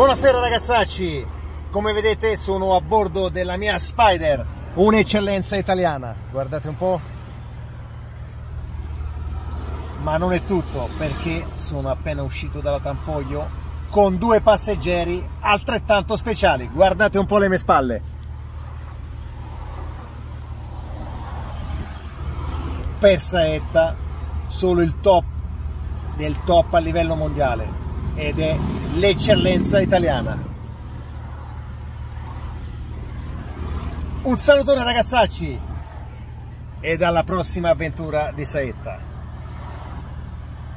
Buonasera ragazzacci, come vedete sono a bordo della mia Spider, un'eccellenza italiana, guardate un po'. Ma non è tutto, perché sono appena uscito dalla Tanfoglio con due passeggeri altrettanto speciali, guardate un po' le mie spalle. Per saetta, solo il top del top a livello mondiale ed è l'eccellenza italiana. Un salutone ragazzacci e alla prossima avventura di Saetta.